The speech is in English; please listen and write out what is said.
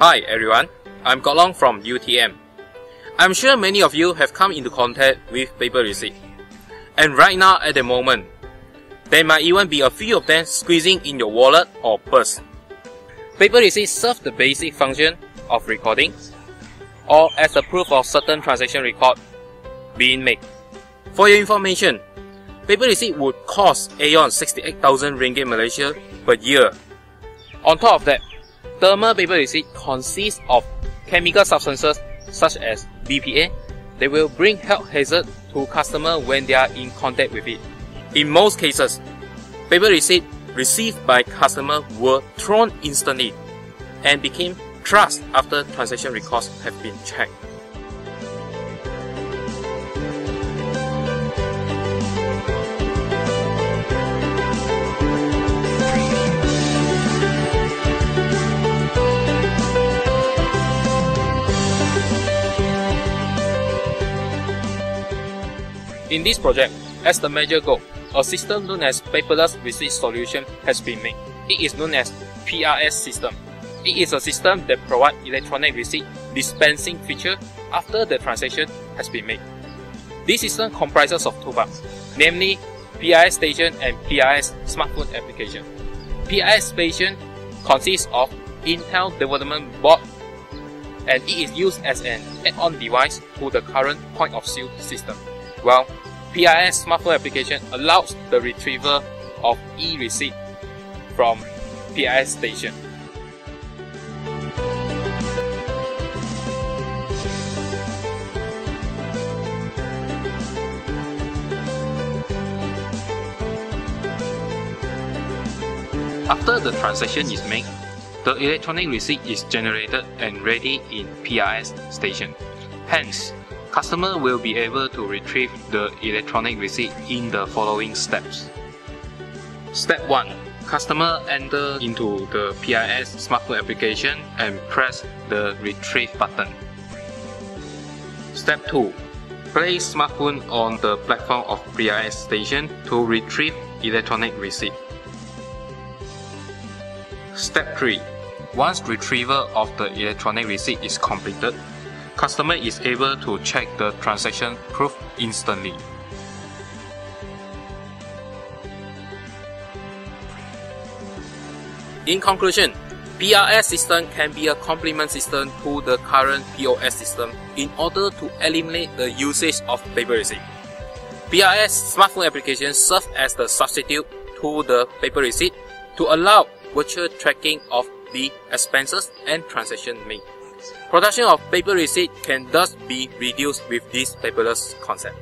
Hi everyone, I'm Golong from UTM. I'm sure many of you have come into contact with paper receipt. And right now at the moment, there might even be a few of them squeezing in your wallet or purse. Paper receipt serve the basic function of recording or as a proof of certain transaction record being made. For your information, paper receipt would cost Aeon 68,000 ringgit Malaysia per year. On top of that, thermal paper receipt consists of chemical substances such as BPA that will bring health hazard to customer when they are in contact with it. In most cases, paper receipt received by customer were thrown instantly and became trust after transaction records have been checked. In this project, as the major goal, a system known as paperless receipt solution has been made. It is known as PRS system. It is a system that provides electronic receipt dispensing feature after the transaction has been made. This system comprises of two parts, namely PRS station and PRS smartphone application. PRS station consists of Intel development board and it is used as an add-on device to the current point of sale system. While PRS smartphone application allows the retrieval of e-receipt from PRS station. After the transaction is made, the electronic receipt is generated and ready in PRS station. Hence, customer will be able to retrieve the electronic receipt in the following steps. Step 1. Customer enter into the PRS smartphone application and press the retrieve button. Step 2. Place smartphone on the platform of PRS station to retrieve electronic receipt. Step 3. Once retrieval of the electronic receipt is completed, customer is able to check the transaction proof instantly. In conclusion, PRS system can be a complement system to the current POS system in order to eliminate the usage of paper receipt. PRS smartphone application serves as the substitute to the paper receipt to allow virtual tracking of the expenses and transaction made. Production of paper receipt can thus be reduced with this paperless concept.